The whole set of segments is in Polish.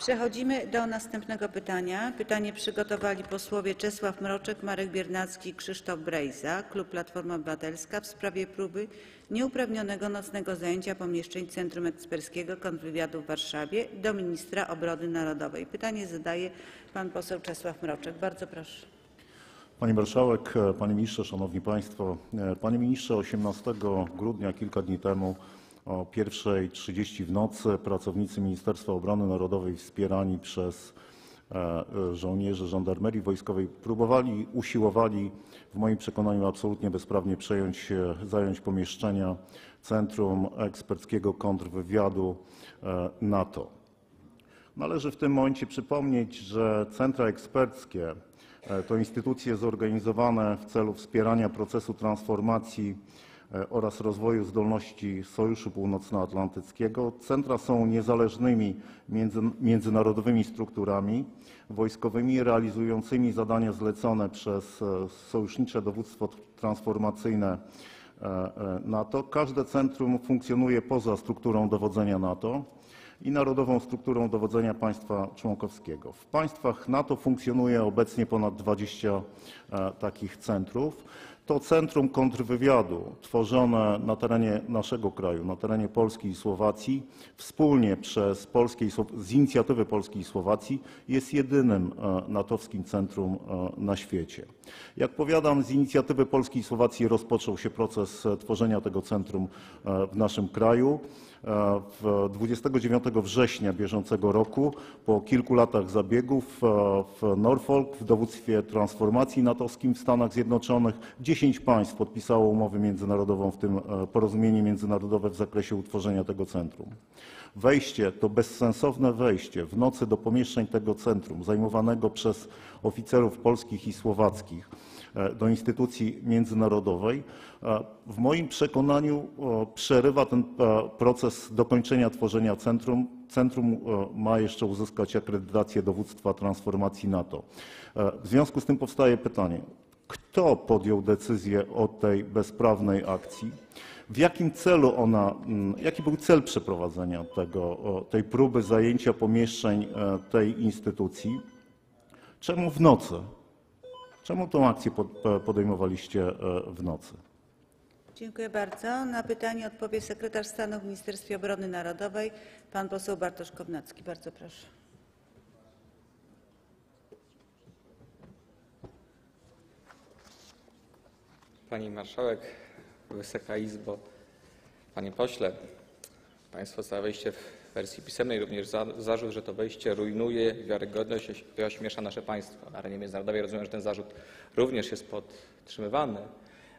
Przechodzimy do następnego pytania. Pytanie przygotowali posłowie Czesław Mroczek, Marek Biernacki i Krzysztof Brejza, klub Platforma Obywatelska, w sprawie próby nieuprawnionego nocnego zajęcia pomieszczeń Centrum Eksperckiego Kontrwywiadu w Warszawie do ministra obrony narodowej. Pytanie zadaje pan poseł Czesław Mroczek. Bardzo proszę. Pani Marszałek, e, Panie Ministrze, Szanowni Państwo. E, Panie Ministrze, 18 grudnia, kilka dni temu, o 1.30 w nocy pracownicy Ministerstwa Obrony Narodowej wspierani przez e, żołnierzy żandarmerii wojskowej próbowali, usiłowali, w moim przekonaniu absolutnie bezprawnie przejąć, zająć pomieszczenia Centrum Eksperckiego Kontrwywiadu e, NATO. Należy w tym momencie przypomnieć, że centra eksperckie e, to instytucje zorganizowane w celu wspierania procesu transformacji oraz rozwoju zdolności Sojuszu Północnoatlantyckiego. Centra są niezależnymi między, międzynarodowymi strukturami wojskowymi realizującymi zadania zlecone przez e, Sojusznicze Dowództwo Transformacyjne e, e, NATO. Każde centrum funkcjonuje poza strukturą dowodzenia NATO i narodową strukturą dowodzenia państwa członkowskiego. W państwach NATO funkcjonuje obecnie ponad 20 e, takich centrów. To centrum kontrwywiadu tworzone na terenie naszego kraju, na terenie Polski i Słowacji, wspólnie przez Polskie z inicjatywy Polski i Słowacji jest jedynym e, natowskim centrum e, na świecie. Jak powiadam, z inicjatywy Polski i Słowacji rozpoczął się proces e, tworzenia tego centrum w naszym kraju. E, W 29 września bieżącego roku, po kilku latach zabiegów e, w Norfolk w dowództwie transformacji natowskim w Stanach Zjednoczonych 10 państw podpisało umowę międzynarodową, w tym e, porozumienie międzynarodowe w zakresie utworzenia tego centrum. Wejście, to bezsensowne wejście w nocy do pomieszczeń tego centrum zajmowanego przez oficerów polskich i słowackich do instytucji międzynarodowej, e, w moim przekonaniu e, przerywa ten e, proces dokończenia tworzenia centrum. Centrum e, ma jeszcze uzyskać akredytację dowództwa transformacji NATO. E, W związku z tym powstaje pytanie, kto podjął decyzję o tej bezprawnej akcji? W jakim celu ona, mm, jaki był cel przeprowadzenia tego, tej próby zajęcia pomieszczeń e, tej instytucji? Czemu w nocy? Czemu tą akcję e, podejmowaliście e, w nocy? Dziękuję bardzo. Na pytanie odpowie sekretarz stanu w Ministerstwie Obrony Narodowej pan poseł Bartosz Kownacki. Bardzo proszę. Pani Marszałek, Wysoka Izbo, Panie Pośle, Państwo za wejście w wersji pisemnej również za, zarzut, że to wejście rujnuje wiarygodność i ośmiesza nasze państwo. Na arenie międzynarodowej rozumiem, że ten zarzut również jest podtrzymywany,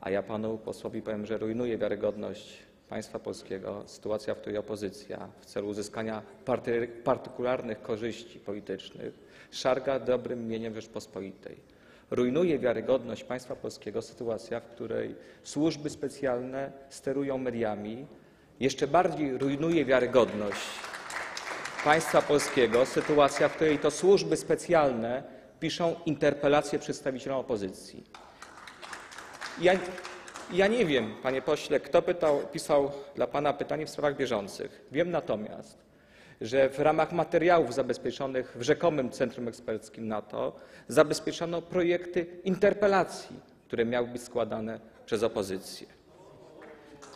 a ja Panu posłowi powiem, że rujnuje wiarygodność państwa polskiego sytuacja, w której opozycja w celu uzyskania party, partykularnych korzyści politycznych szarga dobrym imieniem Rzeczpospolitej. Rujnuje wiarygodność państwa polskiego sytuacja, w której służby specjalne sterują mediami. Jeszcze bardziej rujnuje wiarygodność państwa polskiego sytuacja, w której to służby specjalne piszą interpelacje przedstawicielom opozycji. Ja, ja nie wiem, panie pośle, kto pytał, pisał dla pana pytanie w sprawach bieżących. Wiem natomiast, że w ramach materiałów zabezpieczonych w rzekomym Centrum Eksperckim NATO zabezpieczono projekty interpelacji, które miały być składane przez opozycję.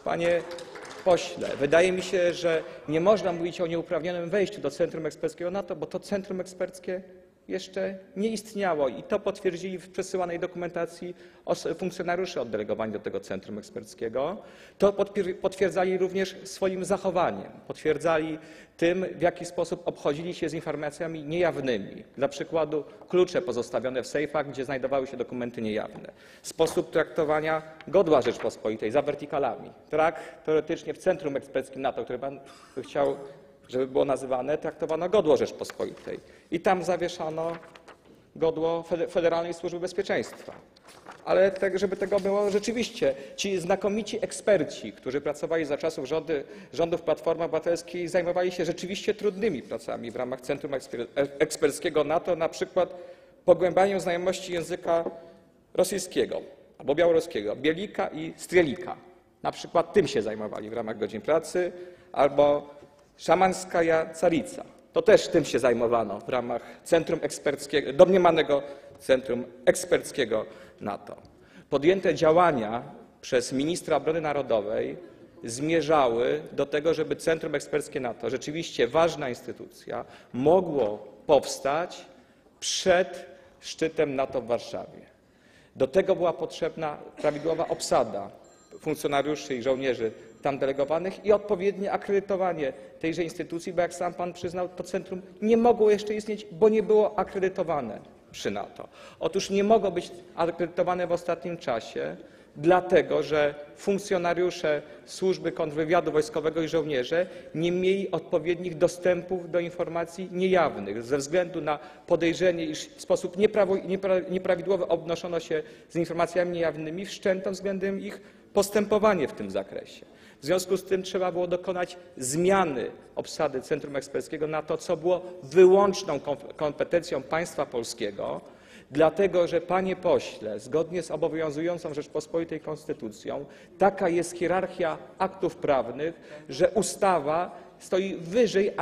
Panie pośle, wydaje mi się, że nie można mówić o nieuprawnionym wejściu do Centrum Eksperckiego NATO, bo to Centrum Eksperckie jeszcze nie istniało i to potwierdzili w przesyłanej dokumentacji funkcjonariusze oddelegowani do tego Centrum Eksperckiego. To potwierdzali również swoim zachowaniem, potwierdzali tym, w jaki sposób obchodzili się z informacjami niejawnymi. Dla przykładu klucze pozostawione w sejfach, gdzie znajdowały się dokumenty niejawne. Sposób traktowania godła Rzeczpospolitej za wertykalami. Teoretycznie w Centrum Eksperckim NATO, które pan chciał żeby było nazywane, traktowano godło Rzeczpospolitej. I tam zawieszano godło Fede- Federalnej Służby Bezpieczeństwa. Ale tak, żeby tego było rzeczywiście, ci znakomici eksperci, którzy pracowali za czasów rządy, rządów Platformy Obywatelskiej, zajmowali się rzeczywiście trudnymi pracami w ramach Centrum Eksper- Eksperckiego NATO, na przykład pogłębianiem znajomości języka rosyjskiego albo białoruskiego, Bielika i Strelika. Na przykład tym się zajmowali w ramach godzin pracy, albo szamanskaja carica. to też tym się zajmowano w ramach centrum eksperckiego, domniemanego centrum eksperckiego NATO. Podjęte działania przez ministra obrony narodowej zmierzały do tego, żeby Centrum Eksperckie NATO, rzeczywiście ważna instytucja, mogło powstać przed szczytem NATO w Warszawie. Do tego była potrzebna prawidłowa obsada funkcjonariuszy i żołnierzy tam delegowanych i odpowiednie akredytowanie tejże instytucji, bo jak sam pan przyznał, to centrum nie mogło jeszcze istnieć, bo nie było akredytowane przy NATO. Otóż nie mogło być akredytowane w ostatnim czasie, dlatego że funkcjonariusze służby kontrwywiadu wojskowego i żołnierze nie mieli odpowiednich dostępów do informacji niejawnych ze względu na podejrzenie, iż w sposób nieprawidłowy obnoszono się z informacjami niejawnymi, wszczęto względem ich postępowanie w tym zakresie. W związku z tym trzeba było dokonać zmiany obsady Centrum Eksperckiego na to, co było wyłączną kom- kompetencją państwa polskiego, dlatego że, panie pośle, zgodnie z obowiązującą Rzeczpospolitej konstytucją, taka jest hierarchia aktów prawnych, że ustawa stoi wyżej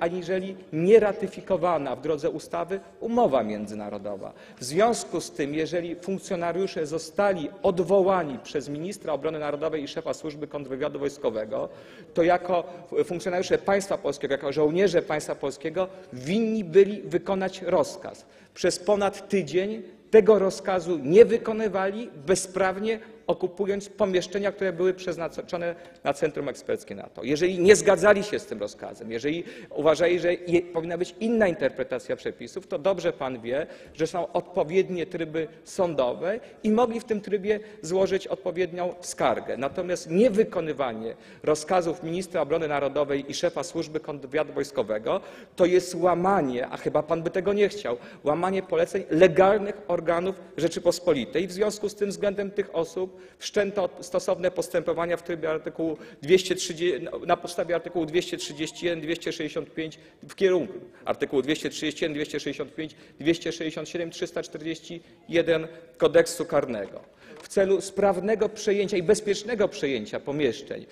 aniżeli, nieratyfikowana w drodze ustawy umowa międzynarodowa. W związku z tym, jeżeli funkcjonariusze zostali odwołani przez ministra obrony narodowej i szefa służby kontrwywiadu wojskowego, to jako funkcjonariusze państwa polskiego, jako żołnierze państwa polskiego winni byli wykonać rozkaz. Przez ponad tydzień tego rozkazu nie wykonywali, bezprawnie okupując pomieszczenia, które były przeznaczone na Centrum Eksperckie NATO. Jeżeli nie zgadzali się z tym rozkazem, jeżeli uważali, że powinna być inna interpretacja przepisów, to dobrze pan wie, że są odpowiednie tryby sądowe i mogli w tym trybie złożyć odpowiednią skargę. Natomiast niewykonywanie rozkazów ministra obrony narodowej i szefa służby kontrwywiadu wojskowego to jest łamanie, a chyba pan by tego nie chciał, łamanie poleceń legalnych organów Rzeczypospolitej. W związku z tym względem tych osób wszczęto stosowne postępowania w trybie artykułu 230, na podstawie artykułu 231, 265 w kierunku. Artykułu 231, 265, 267, 341 kodeksu karnego w celu sprawnego przejęcia i bezpiecznego przejęcia pomieszczeń,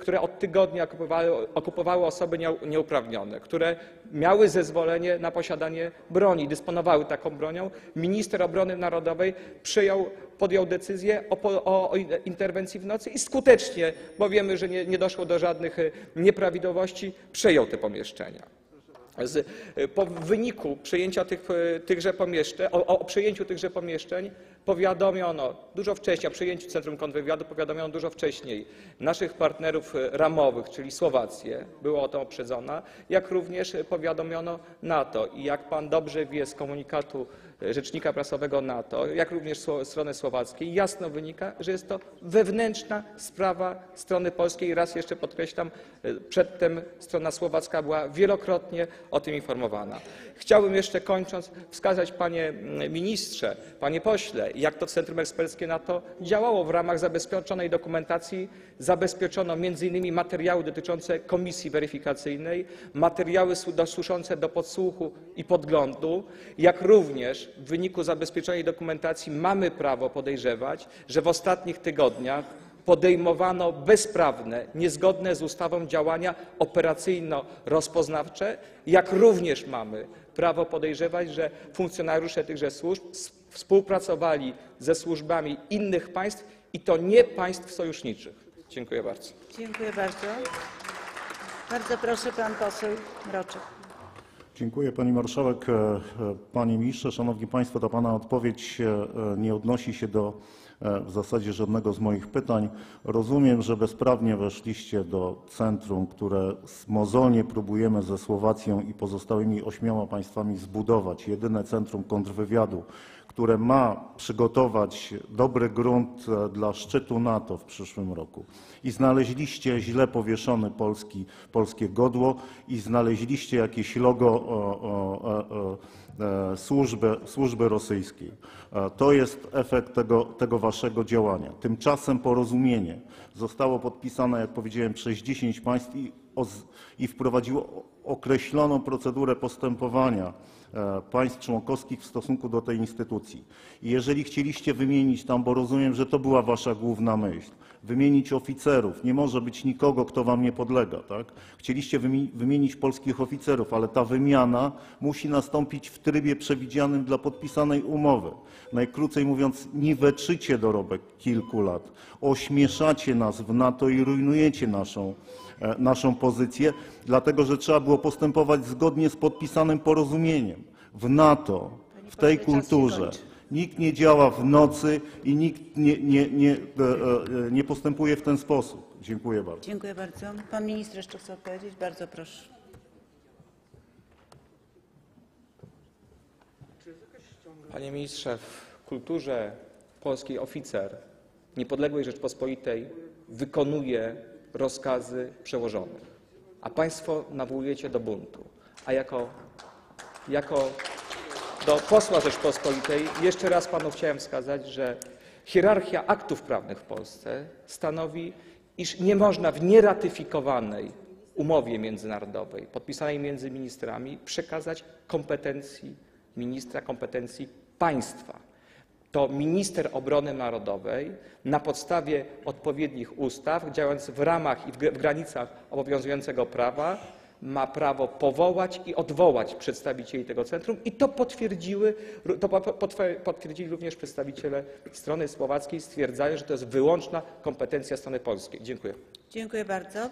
które od tygodnia okupowały, osoby nieu- nieuprawnione, które miały zezwolenie na posiadanie broni, dysponowały taką bronią, minister obrony narodowej podjął decyzję o, interwencji w nocy i skutecznie, bo wiemy, że nie, doszło do żadnych e, nieprawidłowości, przejął te pomieszczenia. Z, po wyniku przejęcia e, tychże pomieszczeń, o przejęciu tychże pomieszczeń powiadomiono dużo wcześniej, o przejęciu Centrum Kontrwywiadu powiadomiono dużo wcześniej naszych partnerów e, ramowych, czyli Słowację, była o to uprzedzona, jak również powiadomiono NATO. I jak pan dobrze wie z komunikatu e, rzecznika prasowego NATO, jak również strony słowackiej, jasno wynika, że jest to wewnętrzna sprawa strony polskiej. Raz jeszcze podkreślam, e, przedtem strona słowacka była wielokrotnie o tym informowana. Chciałbym jeszcze kończąc wskazać panie mm, ministrze, panie pośle, jak to Centrum Eksperckie NATO działało w ramach zabezpieczonej dokumentacji. Zabezpieczono innymi materiały dotyczące komisji weryfikacyjnej, materiały służące do podsłuchu i podglądu, jak również w wyniku zabezpieczonej dokumentacji mamy prawo podejrzewać, że w ostatnich tygodniach podejmowano bezprawne, niezgodne z ustawą działania operacyjno-rozpoznawcze, jak również mamy prawo podejrzewać, że funkcjonariusze tychże służb współpracowali ze służbami innych państw i to nie państw sojuszniczych. Dziękuję bardzo. Dziękuję bardzo. Bardzo proszę, pan poseł Mroczek. Dziękuję Pani Marszałek. E, e, Panie Ministrze, Szanowni Państwo, ta Pana odpowiedź e, nie odnosi się do w zasadzie żadnego z moich pytań. Rozumiem, że bezprawnie weszliście do centrum, które mozolnie próbujemy ze Słowacją i pozostałymi ośmioma państwami zbudować. Jedyne centrum kontrwywiadu, które ma przygotować dobry grunt dla szczytu NATO w przyszłym roku. I znaleźliście źle powieszone polski, polskie godło i znaleźliście jakieś logo o, o, e, e, służby, rosyjskiej. E, To jest efekt tego, tego waszego działania. Tymczasem porozumienie zostało podpisane, jak powiedziałem, przez 10 państw i, i wprowadziło określoną procedurę postępowania e, państw członkowskich w stosunku do tej instytucji. I jeżeli chcieliście wymienić tam, bo rozumiem, że to była wasza główna myśl, wymienić oficerów. Nie może być nikogo, kto wam nie podlega. Tak? Chcieliście wymi- wymienić polskich oficerów, ale ta wymiana musi nastąpić w trybie przewidzianym dla podpisanej umowy. Najkrócej mówiąc, niweczycie dorobek kilku lat, ośmieszacie nas w NATO i rujnujecie naszą, e, naszą pozycję, dlatego że trzeba było postępować zgodnie z podpisanym porozumieniem. W NATO, w tej kulturze. Nikt nie działa w nocy i nikt nie, nie, nie, e, e, nie postępuje w ten sposób. Dziękuję bardzo. Dziękuję bardzo. Pan minister jeszcze chce odpowiedzieć? Bardzo proszę. Panie ministrze, w kulturze polski oficer niepodległej Rzeczpospolitej wykonuje rozkazy przełożonych, a państwo nawołujecie do buntu. A jako, jako do posła Rzeczpospolitej jeszcze raz panu chciałem wskazać, że hierarchia aktów prawnych w Polsce stanowi, iż nie można w nieratyfikowanej umowie międzynarodowej podpisanej między ministrami przekazać kompetencji ministra, kompetencji państwa. To minister obrony narodowej na podstawie odpowiednich ustaw, działając w ramach i w gr- w granicach obowiązującego prawa, ma prawo powołać i odwołać przedstawicieli tego centrum i to potwierdziły, to potwierdzili również przedstawiciele strony słowackiej, stwierdzając, że to jest wyłączna kompetencja strony polskiej. Dziękuję. Dziękuję bardzo.